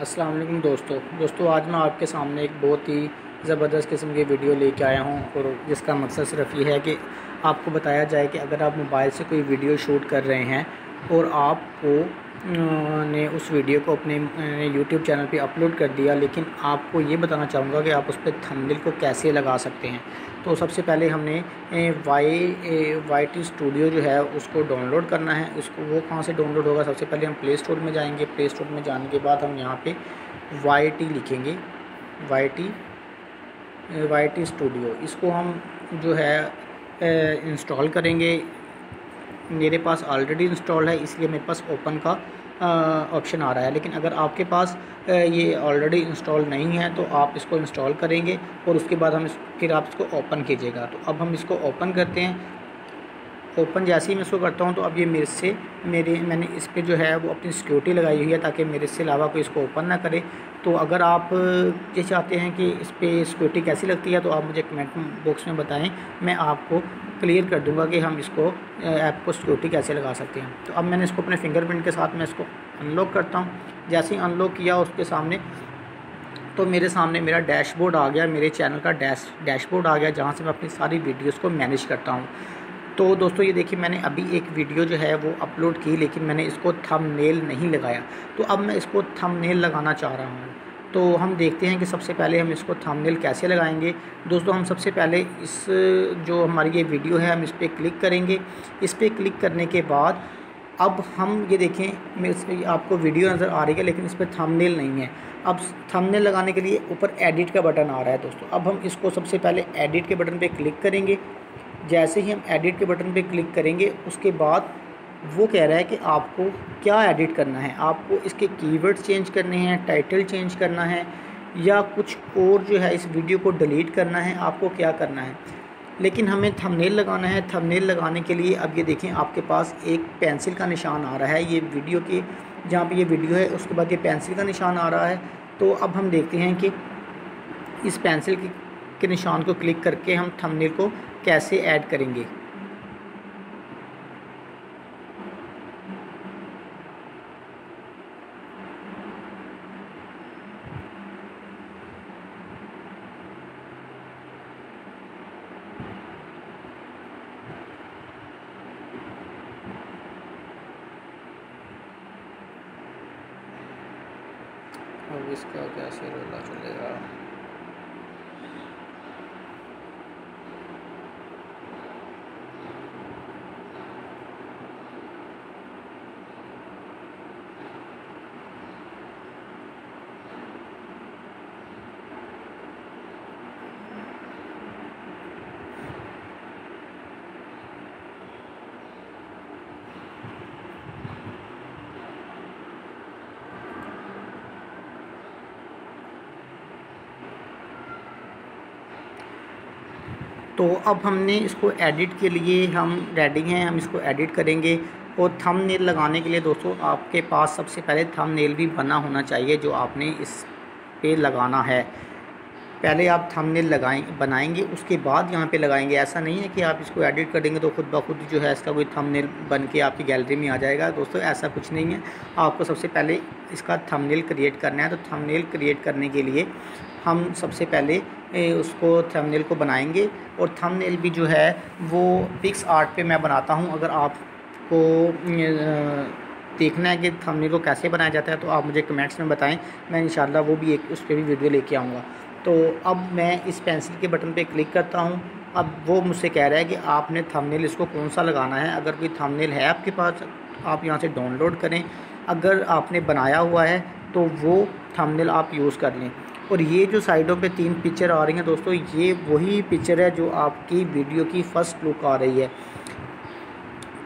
अस्सलाम वालेकुम दोस्तों। दोस्तों, आज मैं आपके सामने एक बहुत ही ज़बरदस्त किस्म की वीडियो लेके आया हूँ और जिसका मकसद सिर्फ़ ये है कि आपको बताया जाए कि अगर आप मोबाइल से कोई वीडियो शूट कर रहे हैं और आपको ने उस वीडियो को अपने यूट्यूब चैनल पे अपलोड कर दिया, लेकिन आपको ये बताना चाहूँगा कि आप उस पर थंबनेल को कैसे लगा सकते हैं। तो सबसे पहले हमने वाई वाई टी स्टूडियो जो है, उसको डाउनलोड करना है। उसको, वो कहाँ से डाउनलोड होगा? सबसे पहले हम प्ले स्टोर में जाएँगे। प्ले स्टोर में जाने के बाद हम यहाँ पे वाई टी लिखेंगे। Y T Y T studio इसको हम जो है इंस्टॉल करेंगे। मेरे पास ऑलरेडी इंस्टॉल है, इसलिए मेरे पास ओपन का ऑप्शन आ रहा है। लेकिन अगर आपके पास ये ऑलरेडी इंस्टॉल नहीं है तो आप इसको इंस्टॉल करेंगे और उसके बाद हम फिर आप इसको ओपन कीजिएगा। तो अब हम इसको ओपन करते हैं। ओपन जैसे ही मैं इसको करता हूँ तो अब ये मेरे से, मेरे, मैंने इस पर जो है, वो अपनी सिक्योरिटी लगाई हुई है, ताकि मेरे से अलावा कोई इसको ओपन ना करे। तो अगर आप ये चाहते हैं कि इस पर सिक्योरिटी कैसी लगती है तो आप मुझे कमेंट बॉक्स में बताएँ। मैं आपको क्लियर कर दूँगा कि हम इसको ऐप को सिक्योरिटी कैसे लगा सकते हैं। तो अब मैंने इसको अपने फिंगरप्रिंट के साथ मैं इसको अनलॉक करता हूँ। जैसे ही अनलॉक किया उसके सामने तो मेरे सामने मेरा डैशबोर्ड आ गया, मेरे चैनल का डैश डैशबोर्ड आ गया, जहाँ से मैं अपनी सारी वीडियोस को मैनेज करता हूँ। तो दोस्तों, ये देखिए, मैंने अभी एक वीडियो जो है वो अपलोड की, लेकिन मैंने इसको थंबनेल नहीं लगाया। तो अब मैं इसको थंबनेल लगाना चाह रहा हूँ। तो हम देखते हैं कि सबसे पहले हम इसको थंबनेल कैसे लगाएँगे। दोस्तों, हम सबसे पहले इस, जो हमारी ये वीडियो है, हम इस पर क्लिक करेंगे। इस पर क्लिक करने के बाद अब हम ये देखें मेरे आपको वीडियो नज़र आ रही है, लेकिन इस पर थंबनेल नहीं है। अब थंबनेल लगाने के लिए ऊपर एडिट का बटन आ रहा है, दोस्तों। अब हम इसको सबसे पहले एडिट के बटन पे क्लिक करेंगे। जैसे ही हम एडिट के बटन पे क्लिक करेंगे, उसके बाद वो कह रहा है कि आपको क्या एडिट करना है? आपको इसके कीवर्ड चेंज करने हैं टाइटल चेंज करना है, या कुछ और जो है इस वीडियो को डिलीट करना है, आपको क्या करना है? लेकिन हमें थंबनेल लगाना है। थंबनेल लगाने के लिए अब ये देखें, आपके पास एक पेंसिल का निशान आ रहा है। ये वीडियो के, जहाँ पे ये वीडियो है, उसके बाद ये पेंसिल का निशान आ रहा है। तो अब हम देखते हैं कि इस पेंसिल के निशान को क्लिक करके हम थंबनेल को कैसे ऐड करेंगे? अब इसका कैसे रोला चलेगा? तो अब हमने इसको एडिट के लिए हम रेडी हैं, हम इसको एडिट करेंगे। और थम नेल लगाने के लिए दोस्तों, आपके पास सबसे पहले थम नेल भी बना होना चाहिए, जो आपने इस पे लगाना है। पहले आप थंबनेल लगाएँ, बनाएँगे, उसके बाद यहाँ पे लगाएँगे। ऐसा नहीं है कि आप इसको एडिट कर देंगे तो खुद ब खुद जो है इसका कोई थंबनेल बन के आपकी गैलरी में आ जाएगा। दोस्तों, ऐसा कुछ नहीं है। आपको सबसे पहले इसका थंबनेल क्रिएट करना है। तो थंबनेल क्रिएट करने के लिए हम सबसे पहले उसको थंबनेल को बनाएँगे और थंबनेल भी जो है, वो पिक्स आर्ट पे मैं बनाता हूँ। अगर आपको देखना है कि थंबनेल को कैसे बनाया जाता है तो आप मुझे कमेंट्स में बताएँ। मैं इंशाल्लाह वो भी एक, उस पर भी वीडियो लेके आऊँगा। तो अब मैं इस पेंसिल के बटन पे क्लिक करता हूँ। अब वो मुझसे कह रहा है कि आपने थंबनेल इसको कौन सा लगाना है? अगर कोई थंबनेल है आपके पास, आप यहाँ से डाउनलोड करें। अगर आपने बनाया हुआ है तो वो थंबनेल आप यूज़ कर लें। और ये जो साइडों पे तीन पिक्चर आ रही हैं दोस्तों, ये वही पिक्चर है जो आपकी वीडियो की फ़र्स्ट लुक आ रही है।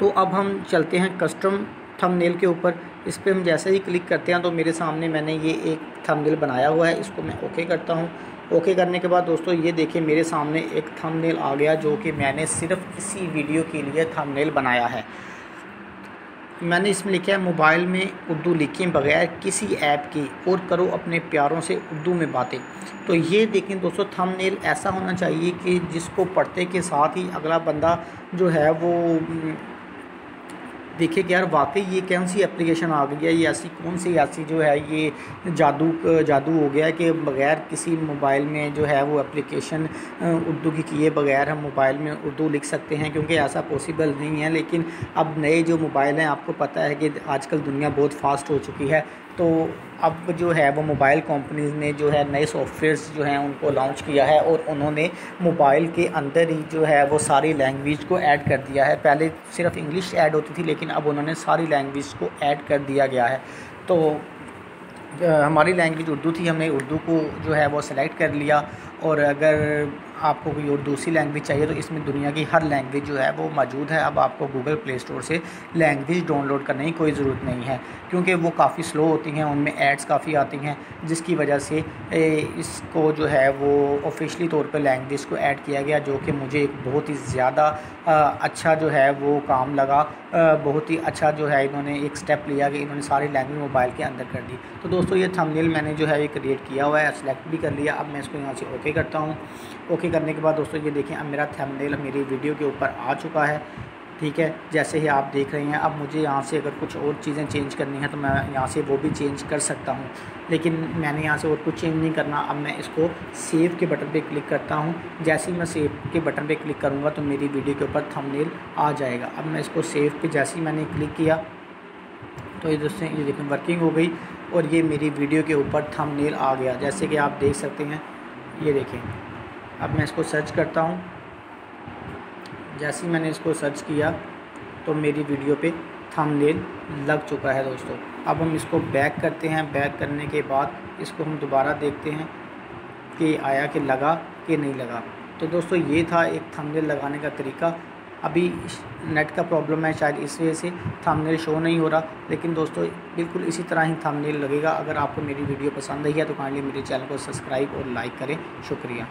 तो अब हम चलते हैं कस्टम थंबनेल के ऊपर। इस पर हम जैसे ही क्लिक करते हैं तो मेरे सामने मैंने ये एक थंबनेल बनाया हुआ है, इसको मैं ओके करता हूँ। ओके करने के बाद दोस्तों, ये देखिए मेरे सामने एक थंबनेल आ गया जो कि मैंने सिर्फ़ इसी वीडियो के लिए थंबनेल बनाया है। मैंने इसमें लिखा है, मोबाइल में उर्दू लिखें बगैर किसी ऐप की और करो अपने प्यारों से उर्दू में बातें। तो ये देखें दोस्तों थंबनेल ऐसा होना चाहिए कि जिसको पढ़ते के साथ ही अगला बंदा जो है वो देखिए कि यार वाकई ये कौन सी एप्लीकेशन आ गई है? ये ऐसी कौन सी ऐसी जो है, ये जादू जादू हो गया है कि बग़ैर किसी मोबाइल में जो है वो एप्लीकेशन उर्दू की किए बगैर हम मोबाइल में उर्दू लिख सकते हैं क्योंकि ऐसा पॉसिबल नहीं है। लेकिन अब नए जो मोबाइल हैं, आपको पता है कि आजकल दुनिया बहुत फास्ट हो चुकी है। तो अब जो है वो मोबाइल कंपनीज़ ने जो है नए सॉफ्टवेयर्स जो हैं उनको लॉन्च किया है और उन्होंने मोबाइल के अंदर ही जो है वो सारी लैंग्वेज को ऐड कर दिया है। पहले सिर्फ़ इंग्लिश ऐड होती थी, लेकिन अब उन्होंने सारी लैंग्वेज को ऐड कर दिया गया है। तो हमारी लैंग्वेज उर्दू थी, हमने उर्दू को जो है वो सेलेक्ट कर लिया और अगर आपको कोई और दूसरी लैंग्वेज चाहिए तो इसमें दुनिया की हर लैंग्वेज जो है वो मौजूद है। अब आपको गूगल प्ले स्टोर से लैंग्वेज डाउनलोड करने की कोई ज़रूरत नहीं है, क्योंकि वो काफ़ी स्लो होती हैं, उनमें एड्स काफ़ी आती हैं, जिसकी वजह से इसको जो है वो ऑफिशली तौर पर लैंग्वेज को ऐड किया गया, जो कि मुझे एक बहुत ही ज़्यादा अच्छा जो है वो काम लगा। बहुत ही अच्छा जो है इन्होंने एक स्टेप लिया कि इन्होंने सारी लैंग्वेज मोबाइल के अंदर कर दी। तो दोस्तों, ये थंबनेल मैंने जो है ये क्रिएट किया हुआ है सेलेक्ट भी कर लिया। अब मैं इसको यहाँ से ओके करता हूँ। ओके करने के बाद दोस्तों, ये देखें, अब मेरा थंबनेल मेरी वीडियो के ऊपर आ चुका है, ठीक है? जैसे ही आप देख रहे हैं, अब मुझे यहाँ से अगर कुछ और चीज़ें चेंज करनी है तो मैं यहाँ से वो भी चेंज कर सकता हूँ। लेकिन मैंने यहाँ से और कुछ चेंज नहीं करना। अब मैं इसको सेव के बटन पे क्लिक करता हूँ। जैसे ही मैं सेव के बटन पे क्लिक करूँगा तो मेरी वीडियो के ऊपर थंबनेल आ जाएगा। अब मैं इसको सेव पे जैसे ही मैंने क्लिक किया तो ये दोस्तों, ये देखें वर्किंग हो गई और ये मेरी वीडियो के ऊपर थंबनेल आ गया। जैसे कि आप देख सकते हैं, ये देखें। अब मैं इसको सर्च करता हूँ। जैसे ही मैंने इसको सर्च किया तो मेरी वीडियो पे थंबनेल लग चुका है दोस्तों। अब हम इसको बैक करते हैं। बैक करने के बाद इसको हम दोबारा देखते हैं कि आया कि लगा कि नहीं लगा। तो दोस्तों, ये था एक थंबनेल लगाने का तरीका। अभी नेट का प्रॉब्लम है, शायद इस वजह से थंबनेल शो नहीं हो रहा। लेकिन दोस्तों, बिल्कुल इसी तरह ही थंबनेल लगेगा। अगर आपको मेरी वीडियो पसंद आई है तो काइंडली मेरे चैनल को सब्सक्राइब और लाइक करें। शुक्रिया।